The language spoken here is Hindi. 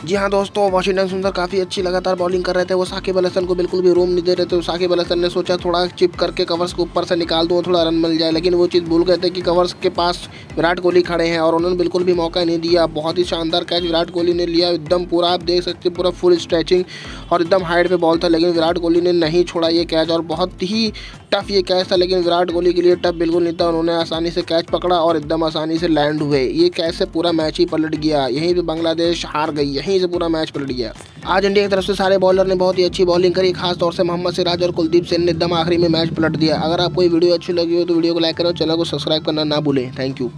जी हाँ दोस्तों वाशिंगटन सुंदर काफ़ी अच्छी लगातार बॉलिंग कर रहे थे। वो साकिब अल हसन को बिल्कुल भी रूम नहीं दे रहे थे। तो साकिब अल हसन ने सोचा थोड़ा चिप करके कवर्स को ऊपर से निकाल दूँ थोड़ा रन मिल जाए। लेकिन वो चीज़ भूल गए थे कि कवर्स के पास विराट कोहली खड़े हैं और उन्होंने बिल्कुल भी मौका नहीं दिया। बहुत ही शानदार कैच विराट कोहली ने लिया। एकदम पूरा, आप देख सकते पूरा फुल स्ट्रेचिंग और एकदम हाइट पर बॉल था। लेकिन विराट कोहली ने नहीं छोड़ा ये कैच और बहुत ही टफ ये कैच था। लेकिन विराट कोहली के लिए टफ बिल्कुल नहीं था। उन्होंने आसानी से कैच पकड़ा और एकदम आसानी से लैंड हुए। ये कैच से पूरा मैच ही पलट गया। यहीं पर बांग्लादेश हार गई। यहीं से पूरा मैच पलट गया। आज इंडिया की तरफ़ से सारे बॉलर ने बहुत ही अच्छी बॉलिंग करी खास तौर से मोहम्मद सिराज और कुलदीप सेन ने दम आखिरी में मैच पलट दिया। अगर आपको ये वीडियो अच्छी लगी हो तो वीडियो को लाइक करें, चैनल को सब्सक्राइब करना ना भूलें। Thank you